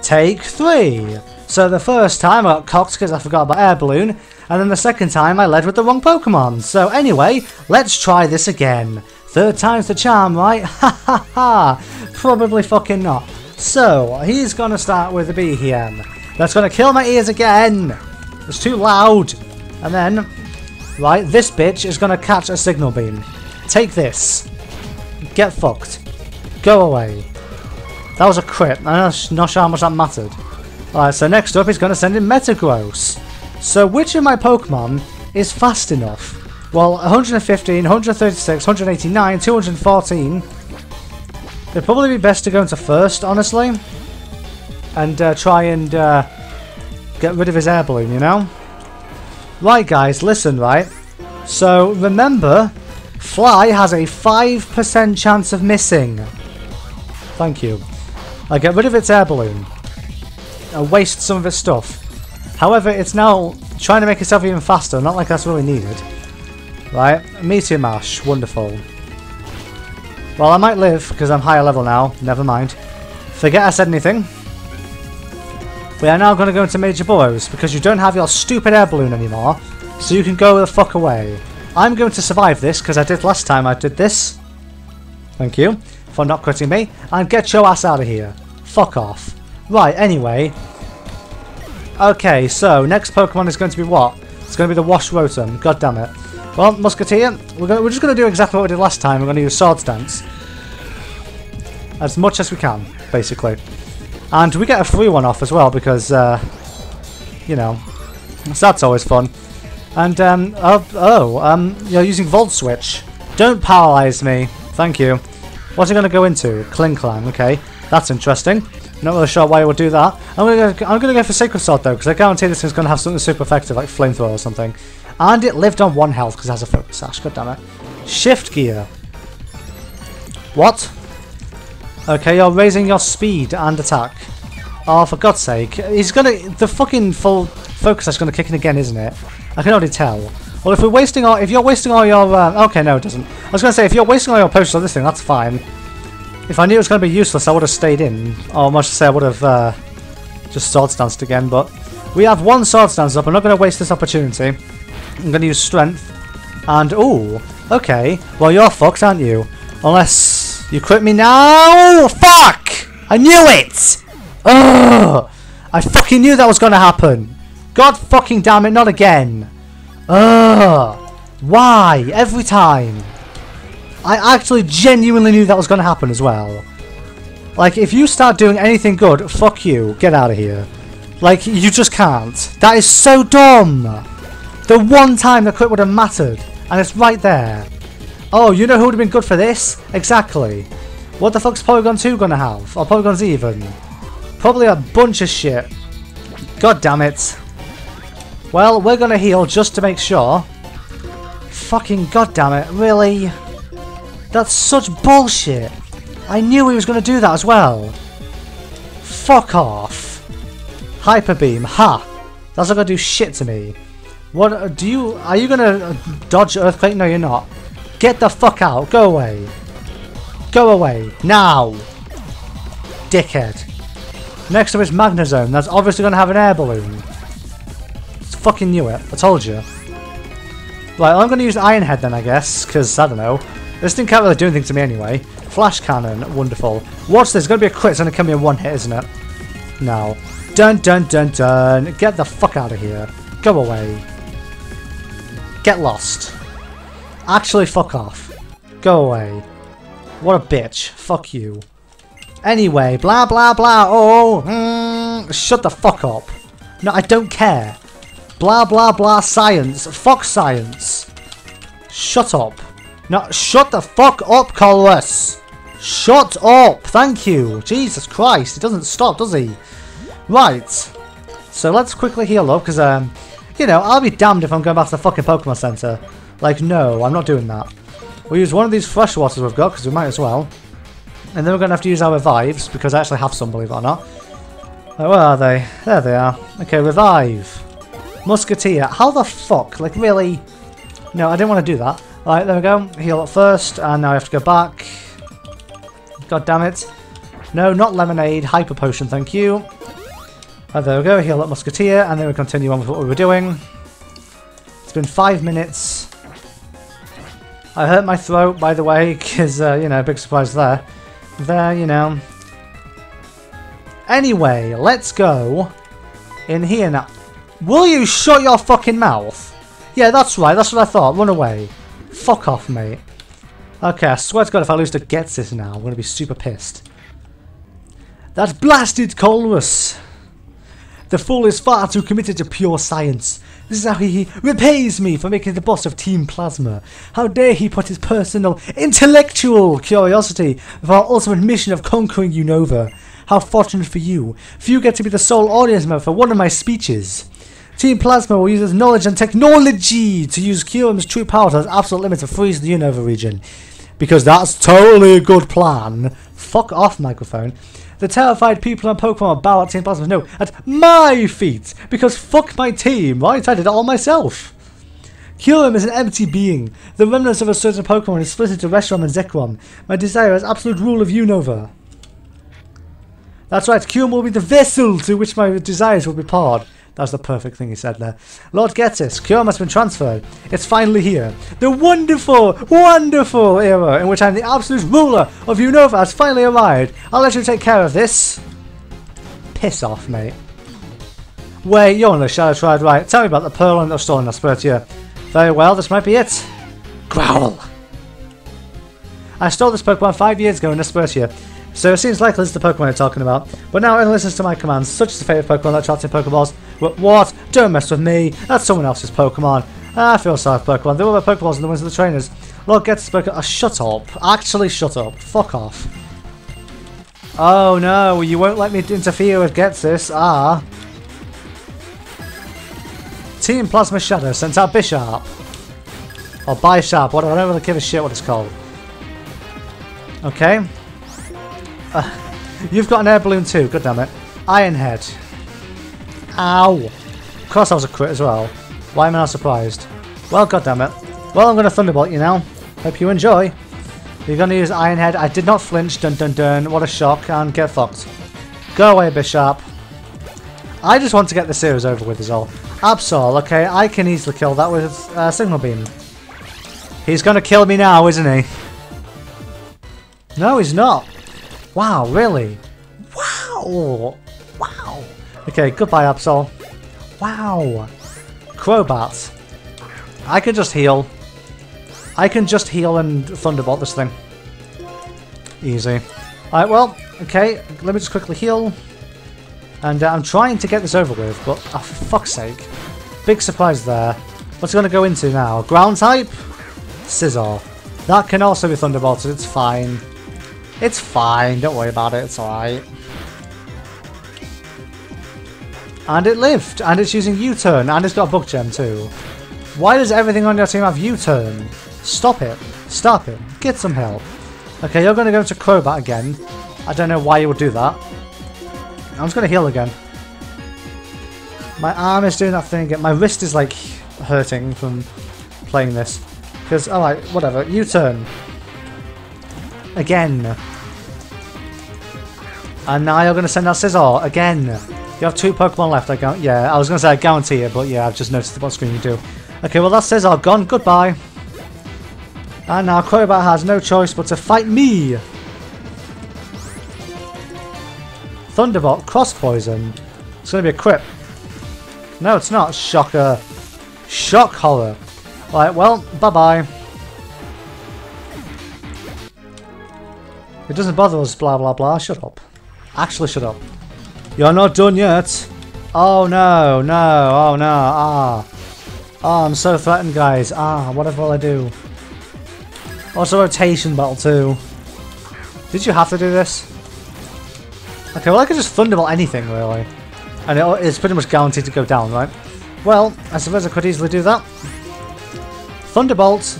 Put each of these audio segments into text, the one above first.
take three. So the first time I got cocked because I forgot about air balloon, and then the second time I led with the wrong Pokemon. So anyway, let's try this again. Third time's the charm, right? Ha ha ha! Probably fucking not. So, he's gonna start with a Beheeyem. That's gonna kill my ears again! It's too loud! And then, right, this bitch is gonna catch a signal beam. Take this. Get fucked. Go away. That was a crit. I'm not sure how much that mattered. Alright, so next up he's going to send in Metagross. So which of my Pokemon is fast enough? Well, 115, 136, 189, 214. It'd probably be best to go into first, honestly. And uh, try and uh, get rid of his air balloon, you know? Right, guys, listen, right? So, remember, Fly has a 5% chance of missing. Thank you. I get rid of its air balloon. I uh, waste some of its stuff. However, it's now trying to make itself even faster, not like that's really needed. Right, Meteor Mash, wonderful. Well, I might live, because I'm higher level now, never mind. Forget I said anything. We are now going to go into Major Burrows, because you don't have your stupid air balloon anymore, so you can go the fuck away. I'm going to survive this, because I did last time I did this. Thank you for not critting me, and get your ass out of here. Fuck off. Right, anyway. Okay, so next Pokemon is going to be what? It's going to be the Wash Rotom. God damn it. Well, Musketeer, we're, going we're just going to do exactly what we did last time. We're going to use Swords Dance. As much as we can, basically. And we get a free one off as well because, uh, you know, so that's always fun. And, um, oh, oh um, you're using Volt Switch. Don't paralyze me. Thank you. What's it going to go into? Klinklang, okay. That's interesting. Not really sure why it would do that. I'm gonna go, I'm gonna go for Sacred Sword though, because I guarantee this is gonna have something super effective like Flamethrower or something. And it lived on one health because it has a Focus Sash. God damn it. Shift gear. What? Okay, you're raising your speed and attack. Oh, for God's sake. He's gonna... The fucking full Focus is gonna kick in again, isn't it? I can already tell. Well, if we're wasting all... If you're wasting all your... Uh, okay, no, it doesn't. I was gonna say, if you're wasting all your potions on this thing, that's fine. If I knew it was to be useless, I would have stayed in. Or much to say, I would have uh, just Swords Danced again. But we have one Swords Dance up. I'm not to waste this opportunity. I'm to use Strength. And, oh, okay. Well, you're fucked, aren't you? Unless you crit me now. Fuck! I knew it! Ugh! I fucking knew that was to happen. God fucking damn it, not again. Ugh! Why? Every time. I actually genuinely knew that was going to happen as well. Like, if you start doing anything good, fuck you. Get out of here. Like, you just can't. That is so dumb. The one time the crit would have mattered. And it's right there. Oh, you know who would have been good for this? Exactly. What the fuck's Porygon 2 gonna have? Or Porygon Z even? Probably a bunch of shit. God damn it. Well, we're gonna heal just to make sure. Fucking god damn it, really? That's such bullshit. I knew he was going to do that as well. Fuck off. Hyper Beam. Ha! That's not going to do shit to me. What uh, do you... Are you going to uh, dodge Earthquake? No, you're not. Get the fuck out. Go away. Go away. Now. Dickhead. Next up is Magnezone. That's obviously going to have an air balloon. Fucking knew it. I told you. Right, I'm going to use Iron Head then, I guess. Because, I don't know. This thing can't really do anything to me anyway. Flash cannon, wonderful. Watch this, it's going to be a crit, it's going to come in one hit, isn't it? No. Dun dun dun dun. Get the fuck out of here. Go away. Get lost. Actually, fuck off. Go away. What a bitch. Fuck you. Anyway, blah blah blah. Oh, mm, shut the fuck up. No, I don't care. Blah blah blah science. Fuck science. Shut up. No, shut the fuck up, Colress! Shut up! Thank you! Jesus Christ, he doesn't stop, does he? Right. So let's quickly heal up, because, um, you know, I'll be damned if I'm going back to the fucking Pokemon Center. Like, no, I'm not doing that. We'll use one of these fresh waters we've got, because we might as well. And then we're going to have to use our revives, because I actually have some, believe it or not. Where are they? There they are. Okay, revive. Musketeer. How the fuck? Like, really? No, I didn't want to do that. Right, there we go. Heal up first, and now I have to go back. God damn it. No, not lemonade. Hyper potion, thank you. There we go. Heal up Musketeer, and then we continue on with what we were doing. It's been five minutes. I hurt my throat, by the way, because, uh, you know, big surprise there. There, you know. Anyway, let's go in here now. Will you shut your fucking mouth? Yeah, that's right. That's what I thought. Run away. Fuck off, mate. Okay, I swear to God, if I lose to Ghetsis now, I'm going to be super pissed. That blasted Colress! The fool is far too committed to pure science. This is how he repays me for making the boss of Team Plasma. How dare he put his personal, intellectual curiosity for our ultimate mission of conquering Unova. How fortunate for you, you get to be the sole audience member for one of my speeches. Team Plasma will use its knowledge and technology to use Kyurem's true power to its absolute limit to freeze the Unova region. Because that's totally a good plan. Fuck off, microphone. The terrified people and Pokemon bow at Team Plasma no, at my feet! Because fuck my team, right? I did it all myself. Kyurem is an empty being. The remnants of a certain Pokemon is split into Reshiram and Zekrom. My desire is absolute rule of Unova. That's right, Kyurem will be the vessel to which my desires will be poured. That's the perfect thing he said there. Lord Ghetsis, Kyurem has been transferred. It's finally here. The wonderful, wonderful era in which I'm the absolute ruler of Unova has finally arrived. I'll let you take care of this. Piss off, mate. Wait, you're on the Shadow Triad, right? Tell me about the pearl and the stolen Aspertia. Very well, this might be it. Growl. I stole this Pokemon five years ago in Aspertia. So it seems likely it's the Pokemon you're talking about. But now it listens to my commands, such as the fate of Pokemon that trapped in Pokeballs. But what? Don't mess with me. That's someone else's Pokemon. I feel sorry for Pokemon. They were my Pokeballs and the ones of the trainers. Lord gets Pokemon. Oh, shut up. Actually, shut up. Fuck off. Oh no, you won't let me interfere with Ghetsis. Ah. Team Plasma Shadow sent out Bisharp. Or Bisharp, whatever. I don't really give a shit what it's called. Okay. You've got an air balloon too, god damn it. Ironhead. Ow! Of course I was a crit as well. Why am I not surprised? Well, god damn it. Well, I'm going to Thunderbolt you now. Hope you enjoy. You're going to use Ironhead. I did not flinch. Dun dun dun. What a shock. And get fucked. Go away, Bisharp. I just want to get the series over with is all. Absol, okay, I can easily kill that with uh, Signal Beam. He's going to kill me now, isn't he? No, he's not. Wow, really? Wow! Wow! Okay, goodbye, Absol. Wow! Crobat. I can just heal. I can just heal and Thunderbolt this thing. Easy. Alright, well, okay, let me just quickly heal. And uh, I'm trying to get this over with, but oh, for fuck's sake. Big surprise there. What's it going to go into now? Ground type? Scizor. That can also be Thunderbolted, it's fine. It's fine, don't worry about it, it's alright. And it lived, and it's using U-turn, and it's got Bug Gem too. Why does everything on your team have U-turn? Stop it. Stop it. Get some help. Okay, you're going to go into Crobat again. I don't know why you would do that. I'm just going to heal again. My arm is doing that thing again. My wrist is like hurting from playing this. Because, alright, whatever. U-turn. Again. And now you're going to send out Scizor again. You have two Pokemon left. I. Yeah, I was going to say I guarantee it, but yeah, I've just noticed what screen you do. Okay, well that Scizor gone. Goodbye. And now Crobat has no choice but to fight me. Thunderbolt Cross Poison. It's going to be a crit. No, it's not. Shocker. Shock horror. Right, well, bye-bye. It doesn't bother us, blah blah blah. Shut up. Actually, shut up. You're not done yet. Oh no, no, oh no, ah. Oh, I'm so threatened, guys. Ah, whatever will I do? Also, rotation battle too. Did you have to do this? Okay, well I could just Thunderbolt anything, really. And it, it's pretty much guaranteed to go down, right? Well, I suppose I could easily do that. Thunderbolt.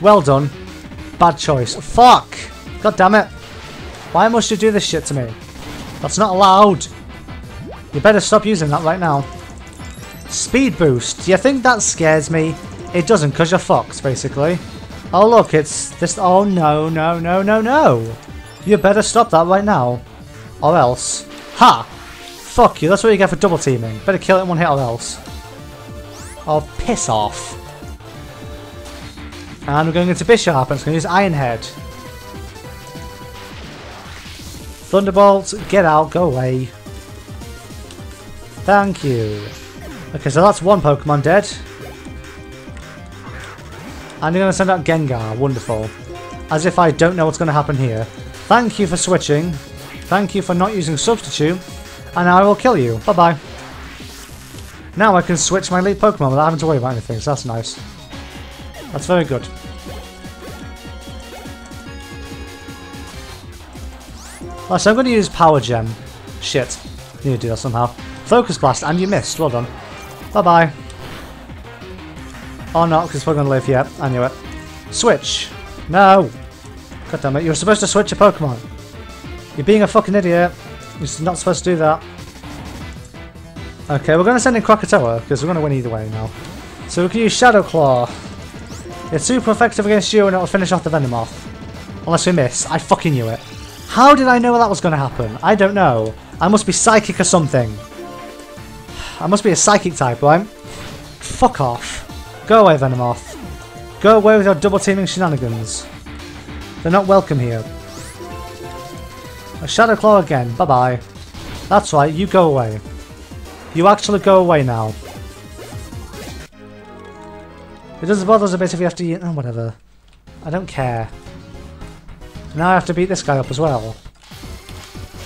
Well done. Bad choice. Fuck! God damn it. Why must you do this shit to me? That's not allowed. You better stop using that right now. Speed boost. Do you think that scares me? It doesn't because you're fucked, basically. Oh look, it's this- oh no, no, no, no, no! You better stop that right now. Or else. Ha! Fuck you, that's what you get for double teaming. Better kill it in one hit or else. Oh, piss off. And we're going into Bisharp and it's going to use Iron Head. Thunderbolt, get out, go away. Thank you. Okay, so that's one Pokemon dead. And you're going to send out Gengar, wonderful. As if I don't know what's going to happen here. Thank you for switching. Thank you for not using Substitute. And I will kill you. Bye-bye. Now I can switch my lead Pokemon without having to worry about anything, so that's nice. That's very good. Oh, so I'm going to use Power Gem. Shit. Need to do that somehow. Focus Blast, and you missed. Well done. Bye-bye. Oh, or not, because probably going to live. Yep, I knew it. Switch. No. God damn it, you were supposed to switch your Pokemon. You're being a fucking idiot. You're not supposed to do that. Okay, we're going to send in Krakatoa, because we're going to win either way now. So we can use Shadow Claw. It's super effective against you and it'll finish off the Venomoth. Unless we miss. I fucking knew it. How did I know that was going to happen? I don't know. I must be psychic or something. I must be a psychic type, right? Fuck off. Go away, Venomoth. Go away with your double teaming shenanigans. They're not welcome here. A Shadow Claw again. Bye-bye. That's right, you go away. You actually go away now. It doesn't bother us a bit if you have to... Oh, whatever. I don't care. Now I have to beat this guy up as well.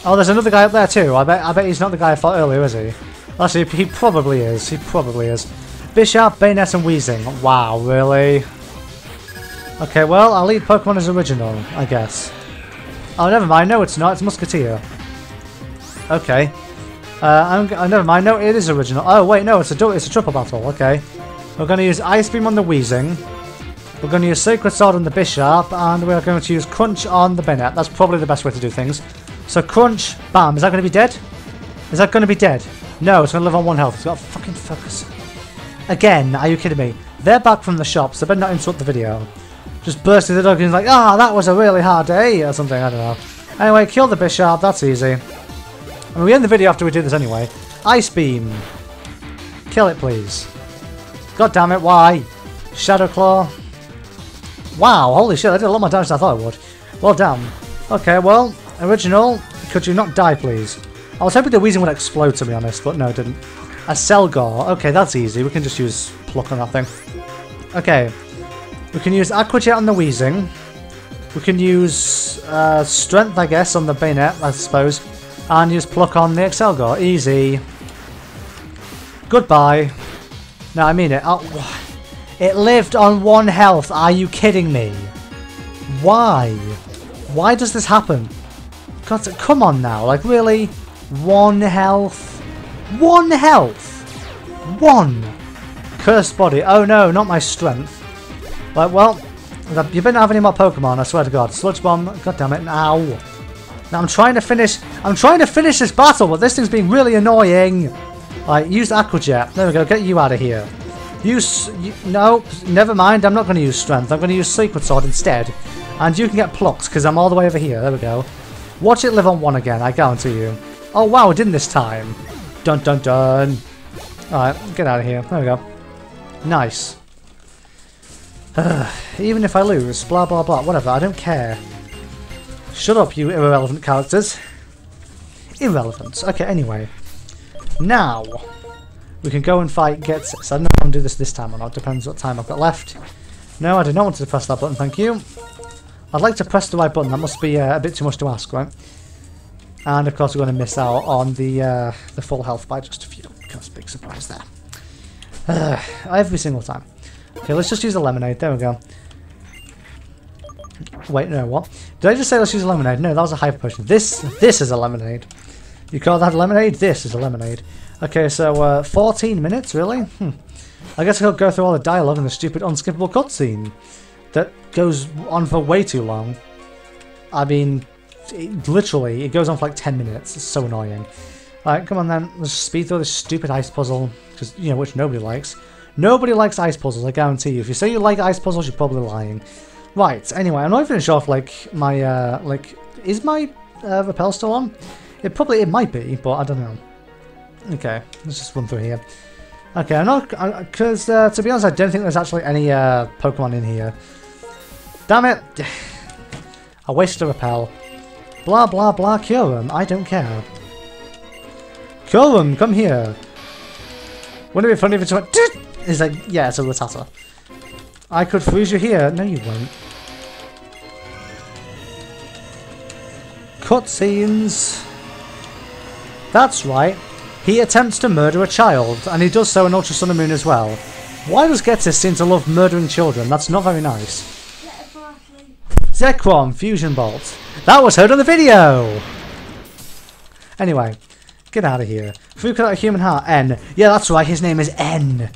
Oh, there's another guy up there too. I bet I bet he's not the guy I fought earlier, is he? Actually, he probably is. He probably is. Bisharp, Banette, and Weezing. Wow, really? Okay, well, I'll lead Pokemon as original, I guess. Oh, never mind. No, it's not. It's Musketeer. Okay. Uh, I'm, oh, never mind. No, it is original. Oh, wait, no, it's a it's a triple battle. Okay. We're going to use Ice Beam on the Weezing. We're going to use Sacred Sword on the Bisharp, and we're going to use Crunch on the Banette. That's probably the best way to do things. So Crunch, bam. Is that going to be dead? Is that going to be dead? No, it's going to live on one health. It's got fucking focus. Again, are you kidding me? They're back from the shops. so better not interrupt the video. Just bursting the dog and like, ah, oh, that was a really hard day, or something, I don't know. Anyway, kill the Bisharp, that's easy. I mean, we end the video after we do this anyway. Ice Beam. Kill it, please. God damn it, why? Shadow Claw. Wow, holy shit, I did a lot more damage than I thought I would. Well damn. Okay, well, original, could you not die, please? I was hoping the Weezing would explode, to be honest, but no, it didn't. Accelgor. Okay, that's easy. We can just use Pluck on that thing. Okay. We can use Aqua Jet on the Weezing. We can use uh, Strength, I guess, on the Banette, I suppose. And use Pluck on the Accelgor. Easy. Goodbye. No, I mean it. Oh, it lived on one health. Are you kidding me? Why? Why does this happen? God, come on now. Like, really? One health? One health? One! Cursed body. Oh no, not my strength. Like, well, you better not have any more Pokemon, I swear to God. Sludge Bomb, god damn it, now. Now I'm trying to finish, I'm trying to finish this battle, but this thing's being really annoying. Like, use Aqua Jet. There we go, get you out of here. Use... You, no, never mind. I'm not going to use Strength. I'm going to use Sacred Sword instead. And you can get plucked, because I'm all the way over here. There we go. Watch it live on one again, I guarantee you. Oh, wow, it didn't this time. Dun dun dun. Alright, get out of here. There we go. Nice. even if I lose, blah blah blah, whatever, I don't care. Shut up, you irrelevant characters. Irrelevant. Okay, anyway. Now, we can go and fight Get. So I don't know if I'm do this this time or not. Depends what time I've got left. No, I do not want to press that button, thank you. I'd like to press the right button. That must be uh, a bit too much to ask, right? And of course we're going to miss out on the uh, the full health by just a few. Because big surprise there. Uh, every single time. Okay, let's just use the lemonade. There we go. Wait, no, what? Did I just say let's use a lemonade? No, that was a hyper potion. This, this is a lemonade. You call that lemonade? This is a lemonade. Okay, so uh, 14 minutes, really? Hmm. I guess I'll go through all the dialogue and the stupid unskippable cutscene that goes on for way too long. I mean, it, literally, it goes on for like 10 minutes. It's so annoying. Alright, come on then. Let's speed through this stupid ice puzzle, because, you know, which nobody likes. Nobody likes ice puzzles, I guarantee you. If you say you like ice puzzles, you're probably lying. Right, anyway, I'm not finish off, like, my, uh, like, is my uh, repel still on? It probably, it might be, but I don't know. Okay, let's just run through here. Okay, I'm not, because uh, to be honest, I don't think there's actually any uh, Pokemon in here. Damn it! I wasted a repel. Blah blah blah Kyurem, I don't care. Kyurem, come here! Wouldn't it be funny if it went It's like, yeah, it's a Rattata. I could freeze you here. No, you won't. Cutscenes. That's right. He attempts to murder a child, and he does so in Ultra Sun and Moon as well. Why does Ghetsis seem to love murdering children? That's not very nice. Zekrom, Fusion Bolt. That was heard on the video! Anyway, get out of here. Fuka Human Heart, N. Yeah, that's right, his name is N.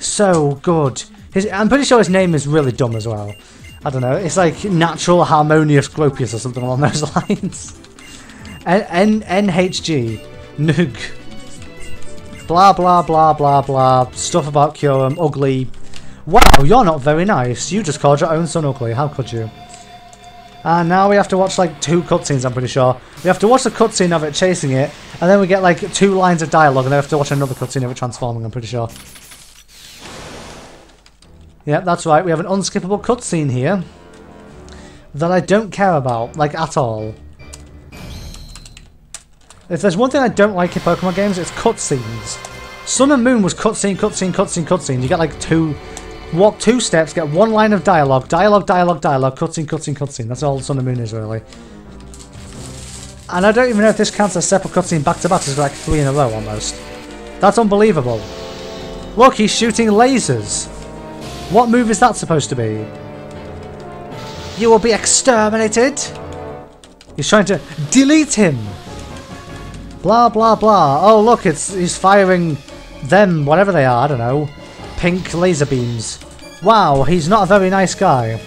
So good. His, I'm pretty sure his name is really dumb as well. I don't know, it's like Natural Harmonious Gropius or something along those lines. N N NHG. Nug. Blah blah blah blah blah. Stuff about Kyurem. Ugly. Wow, you're not very nice. You just called your own son ugly. How could you? And now we have to watch like two cutscenes, I'm pretty sure. We have to watch the cutscene of it chasing it, and then we get like two lines of dialogue, and then we have to watch another cutscene of it transforming, I'm pretty sure. Yeah, that's right. We have an unskippable cutscene here that I don't care about, like, at all. If there's one thing I don't like in Pokemon games, it's cutscenes. Sun and Moon was cutscene, cutscene, cutscene, cutscene. You get like two, walk two steps, get one line of dialogue, dialogue, dialogue, dialogue, cutscene, cutscene, cutscene. That's all Sun and Moon is really. And I don't even know if this counts as separate cutscene back to back. It's like three in a row almost. That's unbelievable. Look, he's shooting lasers. What move is that supposed to be? You will be exterminated. He's trying to delete him. Blah blah blah. Oh look, it's he's firing them, whatever they are. I don't know. Pink laser beams. Wow, he's not a very nice guy.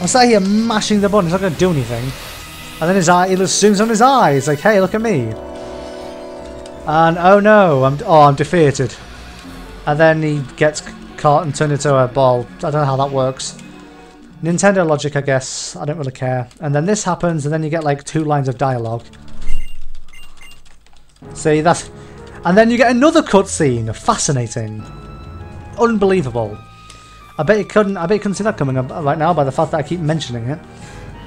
I'm sat here mashing the button. He's not going to do anything. And then his eye, he zooms on his eyes. Like, hey, look at me. And oh no, I'm oh I'm defeated. And then he gets caught and turned into a ball. I don't know how that works. Nintendo logic, I guess. I don't really care. And then this happens, and then you get like two lines of dialogue. See, that's... And then you get another cutscene. Fascinating. Unbelievable. I bet you couldn't. I bet you couldn't see that coming up right now by the fact that I keep mentioning it.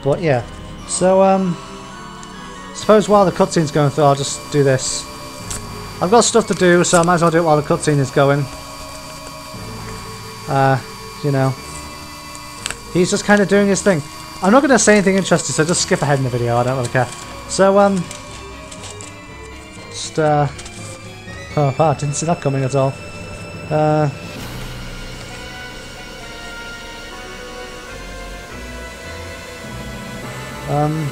But yeah. So um, suppose while the cutscene's going through, I'll just do this. I've got stuff to do, so I might as well do it while the cutscene is going. Uh, you know. He's just kind of doing his thing. I'm not going to say anything interesting, so just skip ahead in the video, I don't really care. So, um... Just, uh... Oh, wow, didn't see that coming at all. Uh... Um...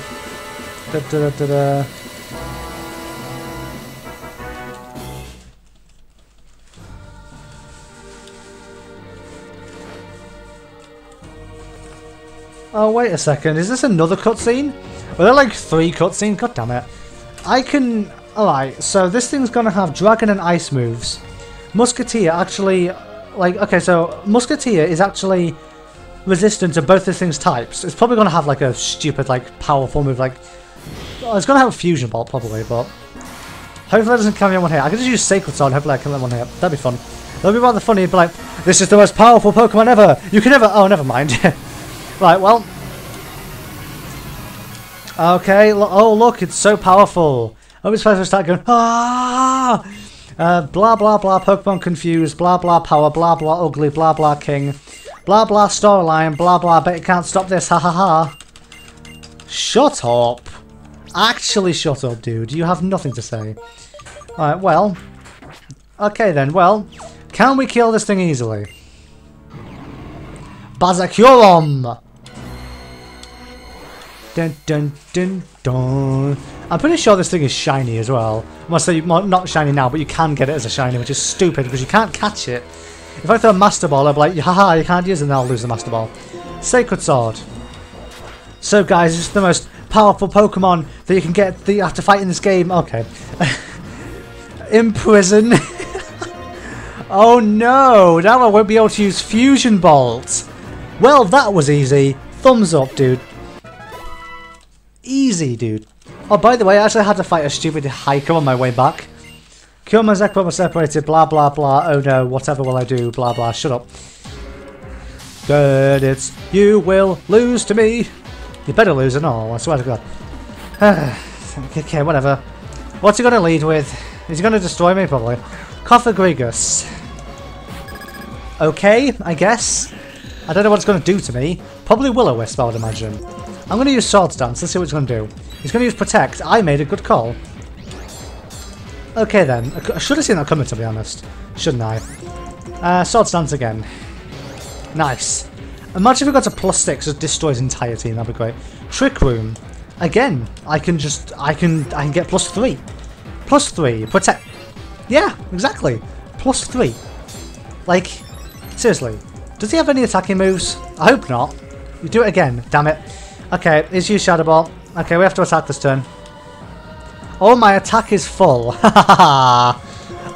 Da da da. Oh, wait a second. Is this another cutscene? Well, there like three cutscenes. God damn it. I can... Alright, so this thing's gonna have dragon and ice moves. Musketeer actually... Like, okay, so Musketeer is actually resistant to both of these things types. It's probably gonna have like a stupid, like, powerful move, like... Well, it's gonna have a fusion bolt, probably, but... Hopefully that doesn't come in one hit. I can just use Sacred Sword, hopefully I can let one hit. That'd be fun. That'd be rather funny, but like, this is the most powerful Pokemon ever! You can never... Oh, never mind. Right, well. Okay, oh look, it's so powerful. I was supposed to start going, ah! Uh, blah blah blah, Pokemon confused, blah blah power, blah blah ugly, blah blah king, blah blah storyline, blah blah, bet you can't stop this, ha ha ha. Shut up. Actually shut up, dude. You have nothing to say. Alright, well. Okay then, well. Can we kill this thing easily? Bazacurum! Dun dun dun dun. I'm pretty sure this thing is shiny as well. I must say, not shiny now, but you can get it as a shiny, which is stupid because you can't catch it. If I throw a Master Ball, I'll be like, haha, you can't use it, and then I'll lose the Master Ball. Sacred Sword. So guys, it's the most powerful Pokemon that you can get that you have to fight in this game. Okay. Imprison. oh no, now I won't be able to use Fusion Bolt. Well, that was easy. Thumbs up, dude. Easy, dude. Oh, by the way, I actually had to fight a stupid hiker on my way back. Kyurem and Zekrom were separated, blah blah blah, oh no, whatever will I do, blah blah, shut up. Good, it's you will lose to me. You better lose and all, I swear to god. okay, whatever. What's he gonna lead with? Is he gonna destroy me, probably? Cofagrigus. Okay, I guess. I don't know what it's gonna do to me. Probably Will-O-Wisp, I would imagine. I'm gonna use Swords Dance, let's see what it's gonna do. He's gonna use Protect, I made a good call. Okay then, I should have seen that coming to be honest. Shouldn't I? Uh, Swords Dance again. Nice. Imagine if we got a plus six, just destroys entire team, that'd be great. Trick Room. Again, I can just, I can, I can get plus three. Plus three, protect. Yeah, exactly. Plus three. Like, seriously. Does he have any attacking moves? I hope not. You do it again, damn it. Okay, he's you, Shadow Ball. Okay, we have to attack this turn. Oh, my attack is full.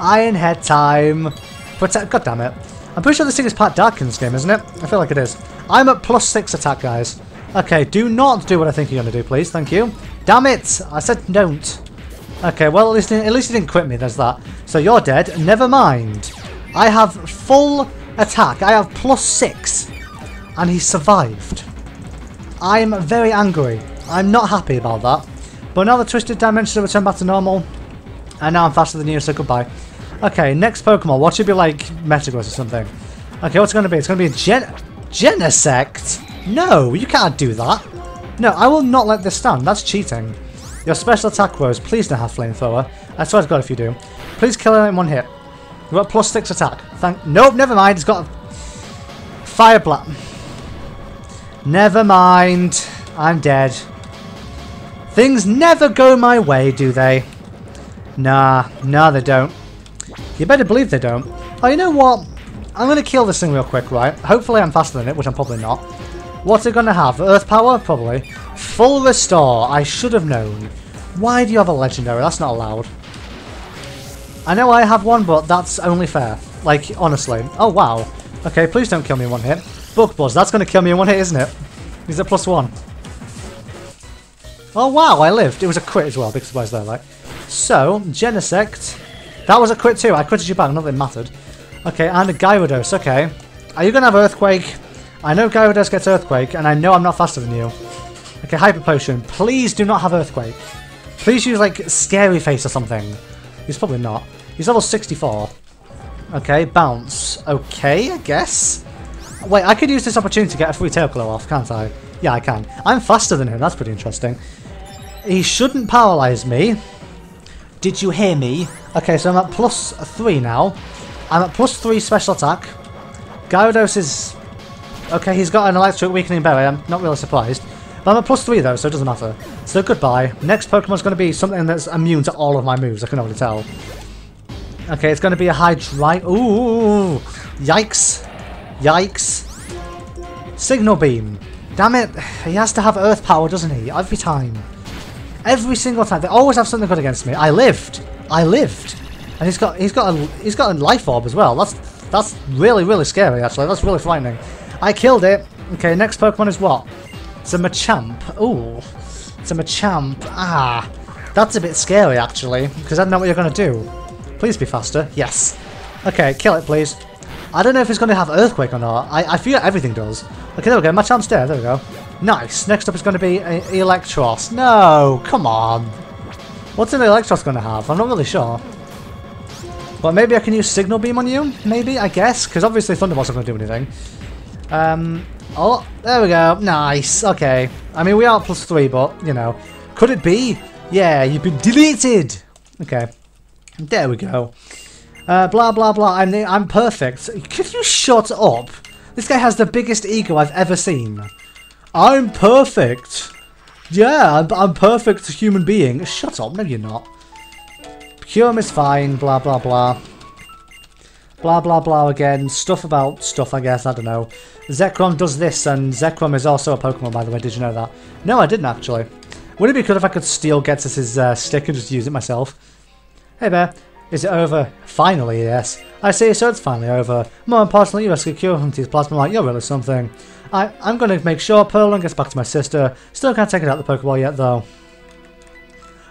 Iron Head time. Protect. God damn it. I'm pretty sure this thing is part dark in this game, isn't it? I feel like it is. I'm at plus six attack, guys. Okay, do not do what I think you're going to do, please. Thank you. Damn it! I said don't. Okay, well, at least, at least he didn't quit me. There's that. So you're dead. Never mind. I have full attack. I have plus six. And he survived. I'm very angry. I'm not happy about that. But now the Twisted Dimensions have returned back to normal. And now I'm faster than you, so goodbye. Okay, next Pokemon. What should be like Metagross or something? Okay, what's it going to be? It's going to be a Gen Genesect? No, you can't do that. No, I will not let this stand. That's cheating. Your special attack rose. Please don't have Flamethrower. I swear to God if you do. Please kill him in one hit. You've got plus six attack. Thank. Nope, never mind. It's got a... Fire Blast. Never mind. I'm dead. Things never go my way, do they? Nah, nah they don't. You better believe they don't. Oh, you know what? I'm going to kill this thing real quick, right? Hopefully I'm faster than it, which I'm probably not. What's it going to have? Earth power? Probably. Full restore. I should have known. Why do you have a legendary? That's not allowed. I know I have one, but that's only fair. Like, honestly. Oh, wow. Okay, please don't kill me one hit. Bug Buzz, that's going to kill me in one hit, isn't it? He's at plus one. Oh wow, I lived. It was a crit as well, big surprise there, like. So, Genesect. That was a crit too. I critted you back, nothing mattered. Okay, and a Gyarados, okay. Are you going to have Earthquake? I know Gyarados gets Earthquake, and I know I'm not faster than you. Okay, Hyper Potion. Please do not have Earthquake. Please use, like, Scary Face or something. He's probably not. He's level 64. Okay, Bounce. Okay, I guess. Wait, I could use this opportunity to get a free Tail Glow off, can't I? Yeah, I can. I'm faster than him. That's pretty interesting. He shouldn't paralyze me. Did you hear me? Okay, so I'm at plus 3 now. I'm at plus 3 special attack. Gyarados is... Okay, he's got an electric weakening berry. I'm not really surprised. But I'm at plus 3 though, so it doesn't matter. So goodbye. Next Pokemon's going to be something that's immune to all of my moves, I can already tell. Okay, it's going to be a Hydrite. Ooh! Yikes. Yikes. Signal Beam. Damn it. He has to have Earth Power, doesn't he? Every time. Every single time. They always have something good against me. I lived. I lived. And he's got he's got a he's got a life orb as well. That's that's really really scary actually. That's really frightening. I killed it. Okay, next Pokemon is what? It's a Machamp. Ooh. It's a Machamp. Ah. That's a bit scary actually, because I don't know what you're gonna do. Please be faster. Yes. Okay, kill it please. I don't know if it's going to have Earthquake or not. I, I feel everything does. Okay, there we go. Machamp's there. There we go. Nice. Next up is going to be Eelektross. No, come on. What's an Eelektross going to have? I'm not really sure. But maybe I can use Signal Beam on you? Maybe, I guess. Because obviously Thunderbolt's not going to do anything. Um, oh, there we go. Nice. Okay. I mean, we are plus three, but, you know. Could it be? Yeah, you've been deleted. Okay. There we go. Uh, blah, blah, blah. I'm, the, I'm perfect. Could you shut up? This guy has the biggest ego I've ever seen. I'm perfect. Yeah, I'm, I'm perfect human being. Shut up. No, you're not. Cure is fine. Blah, blah, blah. Blah, blah, blah again. Stuff about stuff, I guess. I don't know. Zekrom does this, and Zekrom is also a Pokemon, by the way. Did you know that? No, I didn't, actually. Wouldn't it be good if I could steal Ghetsis' uh, stick and just use it myself? Hey, Bear. Is it over? Finally, yes. I see, so it's finally over. More importantly, you rescued Cure from these Plasma Light. You're really something. I, I'm going to make sure Purrloin gets back to my sister. Still can't take it out the Pokeball yet, though.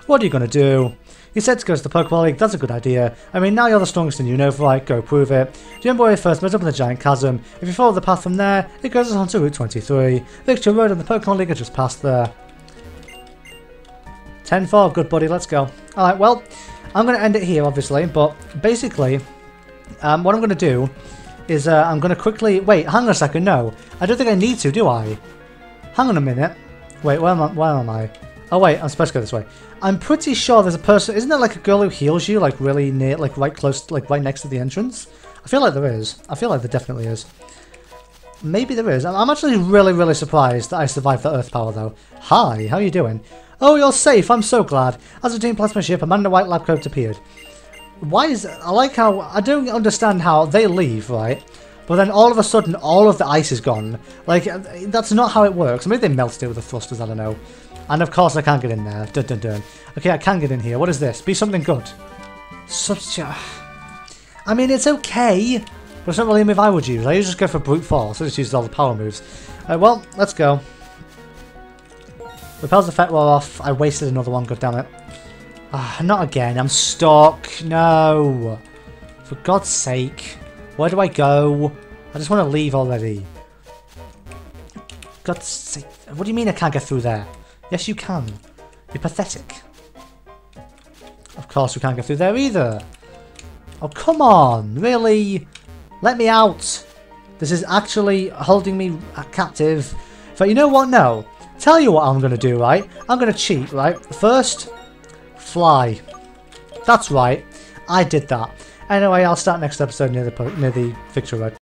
What are you going to do? He said to go to the Pokeball League, that's a good idea. I mean, now you're the strongest in right? Go prove it. Do you remember first met up in the Giant Chasm? If you follow the path from there, it goes us on to Route 23. Victory Road and the Pokemon League are just past there. 10-4, good buddy, let's go. Alright, well, I'm going to end it here, obviously, but basically, um, what I'm going to do is uh, I'm going to quickly... Wait, hang on a second, no. I don't think I need to, do I? Hang on a minute. Wait, where am I? Where am I? Oh wait, I'm supposed to go this way. I'm pretty sure there's a person... Isn't there like a girl who heals you, like really near, like right close, like right next to the entrance? I feel like there is. I feel like there definitely is. Maybe there is. I'm actually really, really surprised that I survived the Earth Power though. Hi, how are you doing? Oh, you're safe. I'm so glad. As a team plasma ship, Amanda White lab coat appeared. Why is... I like how... I don't understand how they leave, right? But then all of a sudden, all of the ice is gone. Like, that's not how it works. Maybe they melted it with the thrusters, I don't know. And of course I can't get in there. Dun dun dun. Okay, I can get in here. What is this? Be something good. A... I mean, it's okay. But it's not really a move I would use. I usually just go for brute force. I just use all the power moves. Uh, well, let's go. Repels effect wore off. I wasted another one, God damn it. Ah, not again. I'm stuck. No. For God's sake. Where do I go? I just want to leave already. God's sake. What do you mean I can't get through there? Yes, you can. You're pathetic. Of course we can't get through there either. Oh, come on. Really? Let me out. This is actually holding me captive. But you know what? No. Tell you what I'm going to do, right? I'm going to cheat, right? First, fly. That's right. I did that. Anyway, I'll start next episode near the near the Victory Road.